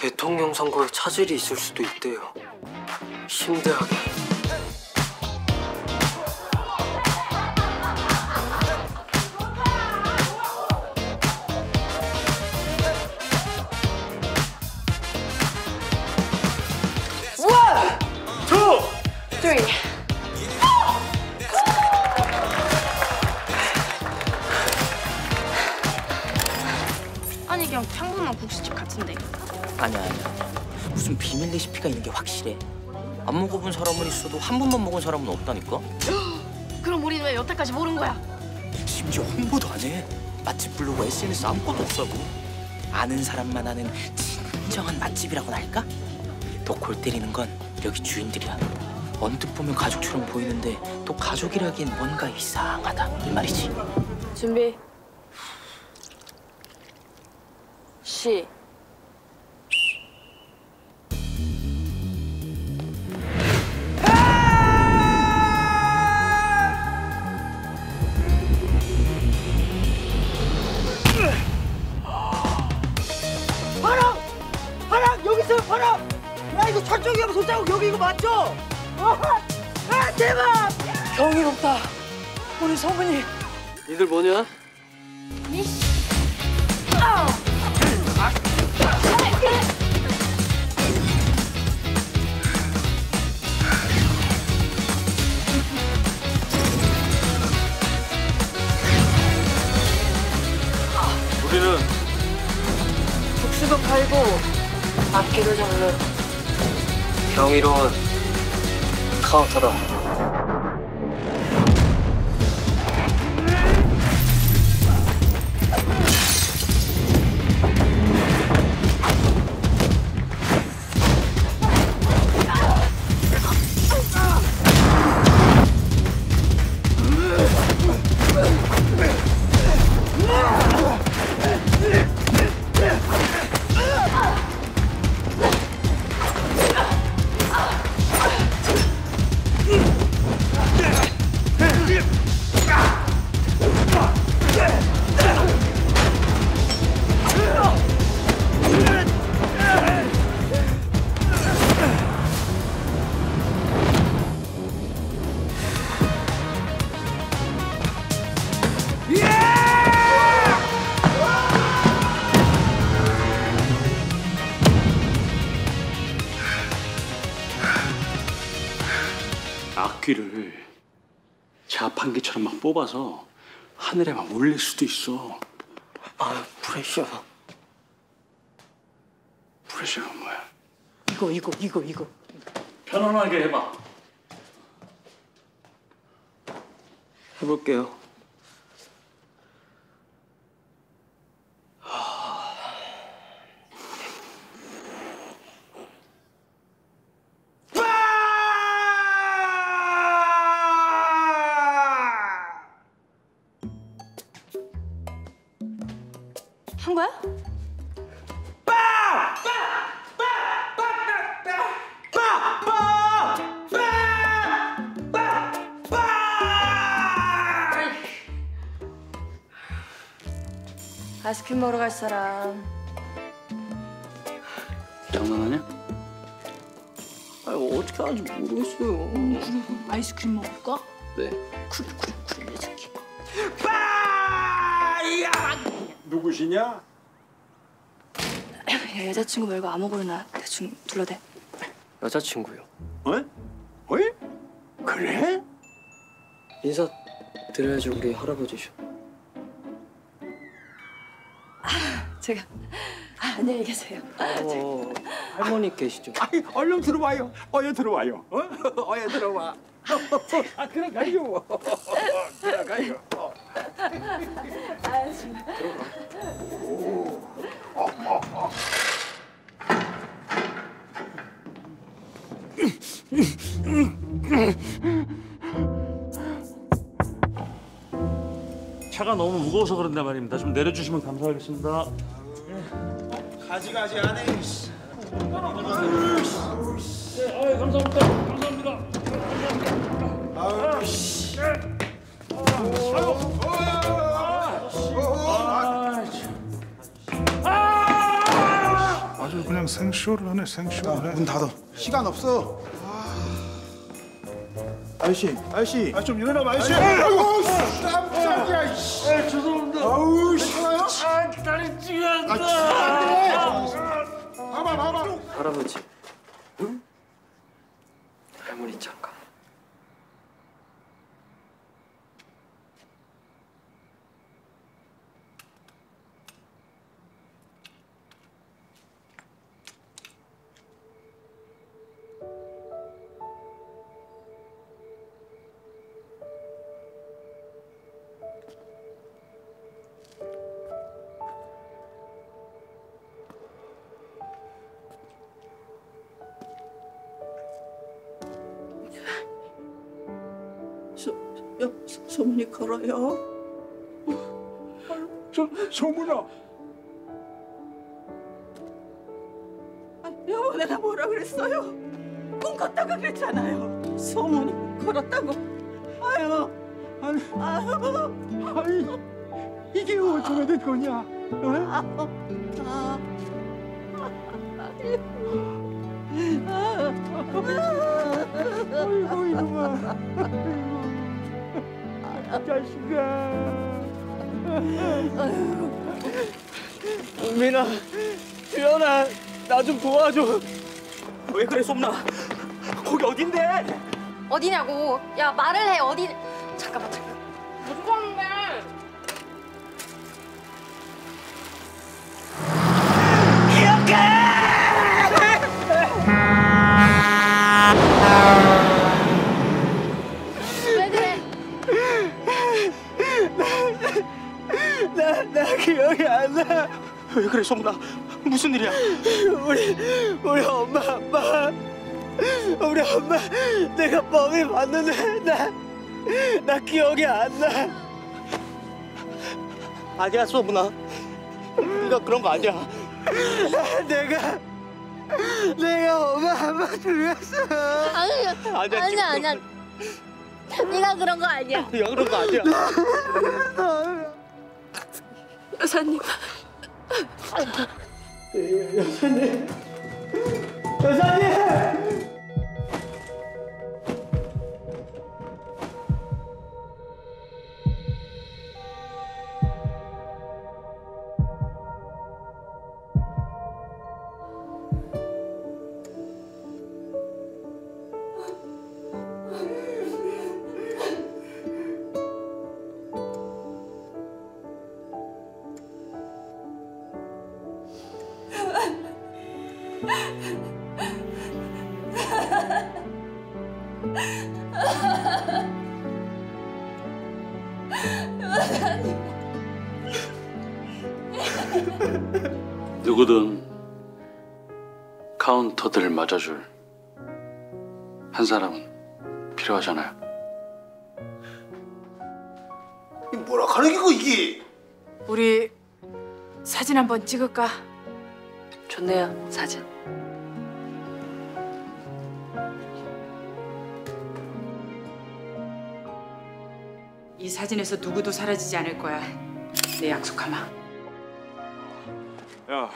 대통령 선거에 차질이 있을 수도 있대요. 심대하게. 아니 그냥 평범한 국수집 같은데 아니야 아니야 무슨 비밀 레시피가 있는 게 확실해 안 먹어본 사람은 있어도 한 번만 먹은 사람은 없다니까 그럼 우리는 왜 여태까지 모른 거야? 심지어 홍보도 안해 맛집 블로그 SNS 아무것도 없다고 아는 사람만 아는 진정한 맛집이라고나 할까? 더 골 때리는 건 여기 주인들이야 언뜻 보면 가족처럼 보이는데 또 가족이라기엔 뭔가 이상하다 이 말이지 준비. 시. 경이롭다. 우리 성은이. 니들 뭐냐? 우리는 국수도 팔고 악기도 잡는 경이로운 카운터다. 악귀를 자판기처럼 막 뽑아서 하늘에 막 올릴 수도 있어. 아, 프레셔. 프레셔가 뭐야? 이거 이거 이거 이거 편안하게 해봐. 해볼게요. 한 거야? 아이스크림 먹으러 갈 사람. 장난하냐? 아, 어떻게 하는지 모르겠어요. 아이스크림 먹을까? 네. 그래 그래 그래 이 새끼 누구시냐? 야, 여자친구 말고 아무거나 대충 둘러대. 여자친구요. 어? 어이? 그래? 인사 드려야죠, 우리 할아버지셔. 제가 아, 안녕히 계세요. 어, 할머니 계시죠? 아이, 얼른 들어와요. 어여 들어와요. 어? 어여 들어와. 아, 들어가요. 들어가요. 어. 차가 너무 무거워서 그런단 말입니다. 좀 내려주시면 감사하겠습니다. 가지가지 하네. 네, 아유, 감사합니다. 감사합니다. 아유, 씨. 아, 참. 아! 아주 그냥 생쇼를 하네 생쇼를 해. 문 닫아. 시간 없어. 아저씨, 아저씨. 아, 좀 일어나 아저씨. 아이고, 깜짝이야. 씨. 죄송합니다. 아우, 괜찮아요? 아, 다리 찌간다. 봐봐, 봐봐. 할아버지. 소, 소문이 걸어요. 소, 소문아. 아, 여보 내가 뭐라 그랬어요? 꿈 꿨다가 그랬잖아요. 소문이 걸었다고. 아유, 아니, 아유, 아니, 이게 어쩌면 된 거냐? 어? 아, 아이고, 이놈아. 아이고, 자식아. 민아, 주연아, 나 좀 도와줘. 왜 그래, 솜나? 거기 어딘데? 어디냐고. 야 말을 해 어디. 잠깐만 잠깐. 무서운데. 왜 그래, 솜나? 무슨 일이야? 우리, 우리 엄마, 아빠. 우리 엄마, 내가 범인 봤는데, 나, 나 기억이 안 나. 아니야, 소문아. 네가 그런 거 아니야. 내가, 내가 엄마, 아빠 죽였어. 아니야. 아니야, 아니야 아니야. 네가 그런 거 아니야. 네가 그런 거 아니야. 여사님. 哎呀哎呀兄弟小兄弟 누구든 카운터들을 맞아줄 한 사람은 필요하잖아요. 뭐라 가르기고 이게? 우리 사진 한번 찍을까? 좋네요, 사진. 이 사진에서 누구도 사라지지 않을 거야. 내 약속하마. 야,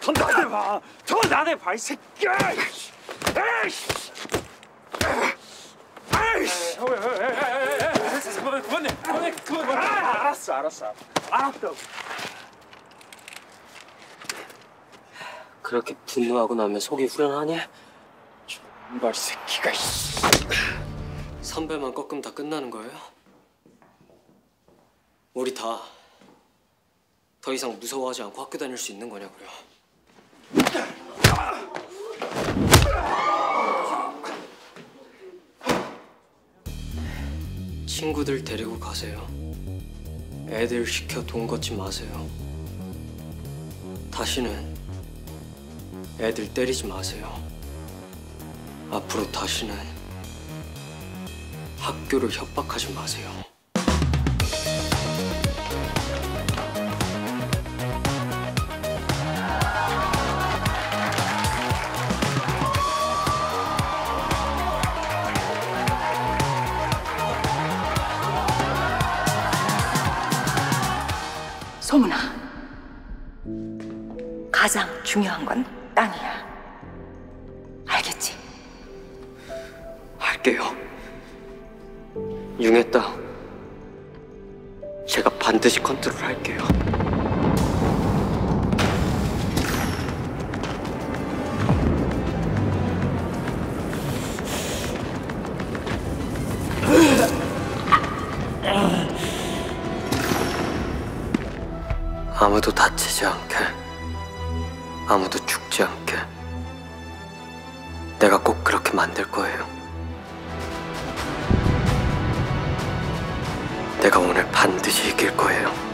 더 나대 봐. 더 나대 봐, 이 새끼야. 아이씨. 아이씨. 그만, 그만해. 그만해, 그만해. 아, 알았어, 알았어. 알았다고. 그렇게 분노하고 나면 속이 후련하냐? 이발 새끼가. 씨. 선배만 꺾으면 다 끝나는 거예요? 우리 다 더 이상 무서워하지 않고 학교 다닐 수 있는 거냐고요. 친구들 데리고 가세요. 애들 시켜 돈 걷지 마세요. 다시는 애들 때리지 마세요. 앞으로 다시는 학교를 협박하지 마세요. 소문아. 가장 중요한 건 땅이야. 알겠지? 할게요. 융했다. 제가 반드시 컨트롤 할게요. 아무도 다치지 않게, 아무도 죽지 않게. 내가 꼭 그렇게 만들 거예요. 내가 오늘 반드시 이길 거예요.